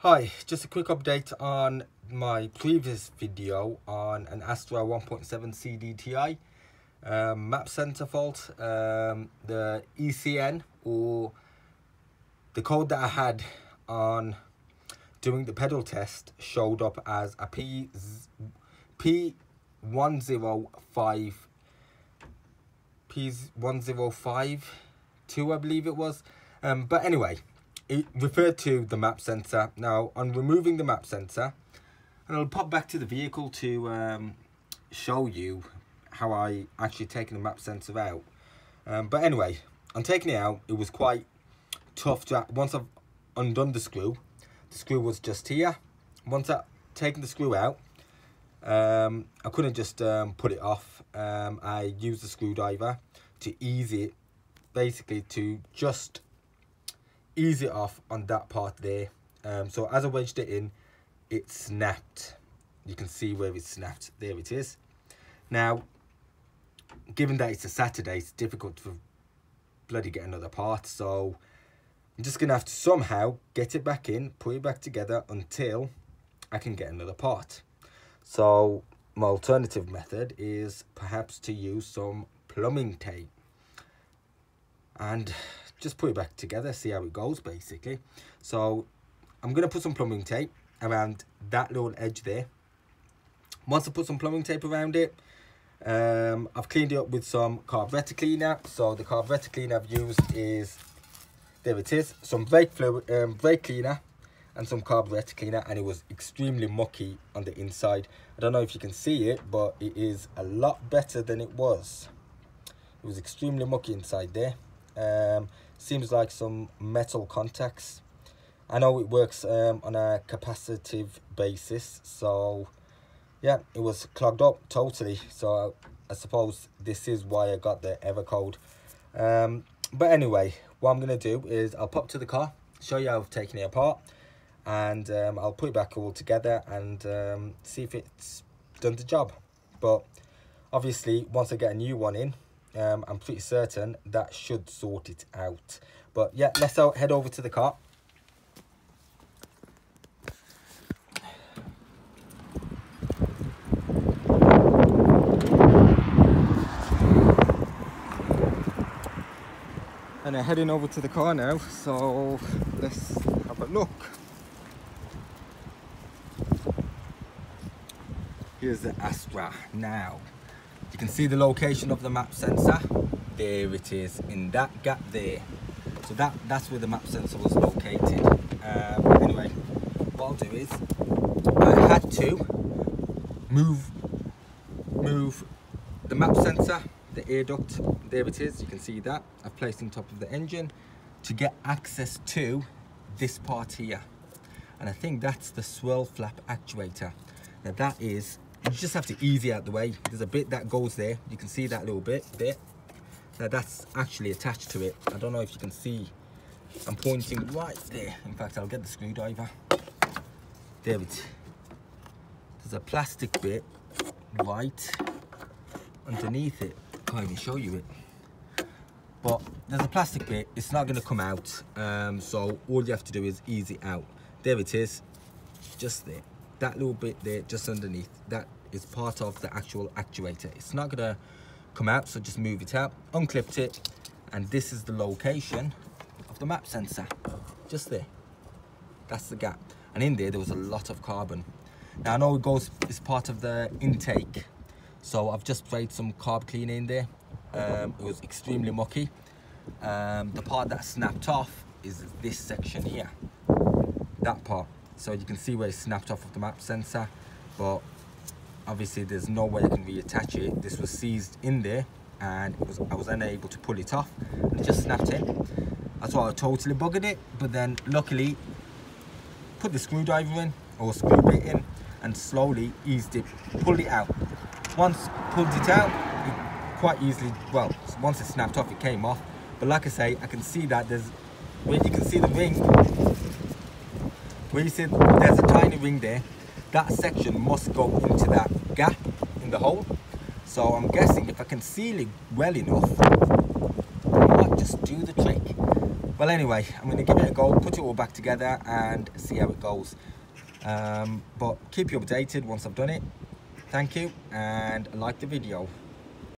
Hi, just a quick update on my previous video on an Astra 1.7 CDTI um, map sensor fault. Um, the ECN or the code that I had on doing the pedal test showed up as a P P105 P105 2 I believe it was. Um, but anyway, it referred to the map sensor. Now, on removing the map sensor, and I'll pop back to the vehicle to um, show you how I actually taken the map sensor out. Um, but anyway, on taking it out, it was quite tough to, once I've undone the screw, the screw was just here. Once I've taken the screw out, um, I couldn't just um, put it off. Um, I used the screwdriver to ease it, basically to just ease it off on that part there. Um, so as I wedged it in, it snapped. You can see where it snapped. There it is. Now, given that it's a Saturday, it's difficult to bloody get another part. So I'm just going to have to somehow get it back in, put it back together until I can get another part. So my alternative method is perhaps to use some plumbing tape. And just put it back together, see how it goes basically. So I'm going to put some plumbing tape around that little edge there. Once I put some plumbing tape around it, um, I've cleaned it up with some carburetor cleaner. So the carburetor cleaner I've used is, there it is, some brake fluid, um, brake cleaner and some carburetor cleaner and it was extremely mucky on the inside. I don't know if you can see it, but it is a lot better than it was. It was extremely mucky inside there. Um, seems like some metal contacts. I know it works um, on a capacitive basis, so yeah, it was clogged up totally. So I, I suppose this is why I got the error code. Um, but anyway, what I'm going to do is I'll pop to the car, show you how I've taken it apart, and um, I'll put it back all together and um, see if it's done the job. But obviously, once I get a new one in, um, I'm pretty certain that should sort it out. But yeah, let's head over to the car. And I'm heading over to the car now, so let's have a look. Here's the Astra now. You can see the location of the map sensor. There it is, in that gap there. So that, that's where the map sensor was located. Um, anyway, what I'll do is, I had to move, move the map sensor, the air duct, there it is, you can see that. I've placed on top of the engine to get access to this part here. And I think that's the swirl flap actuator. Now that is you just have to ease it out the way. There's a bit that goes there. You can see that little bit bit. Now that's actually attached to it. I don't know if you can see. I'm pointing right there. In fact i'll get the screwdriver. There it there's a plastic bit right underneath it. Can't even show you it. But there's a plastic bit. It's not going to come out. Um, so all you have to do is ease it out. There it is. Just there. That little bit there just underneath. That is part of the actual actuator. It's not gonna come out so just move it out. Unclipped it and this is the location of the map sensor. Just there. That's the gap. And in there there was a lot of carbon. Now i know it goes it's part of the intake. So i've just sprayed some carb cleaner in there. Um, it was extremely mucky. Um, the part that snapped off is this section here. That part. So you can see where it snapped off of the map sensor but obviously there's no way I can reattach it. This was seized in there and was, I was unable to pull it off and it just snapped in. That's why I totally buggered it but then luckily put the screwdriver in or screw bit in and slowly eased it pulled it out. Once pulled it out it quite easily well once it snapped off it came off. But like I say I can see that there's where you can see the ring. Where you see there's a tiny ring there that section must go into that gap in the hole so I'm guessing if I can seal it well enough I might just do the trick Well, anyway, I'm going to give it a go, put it all back together and see how it goes. Um, but keep you updated once I've done it. Thank you and like the video.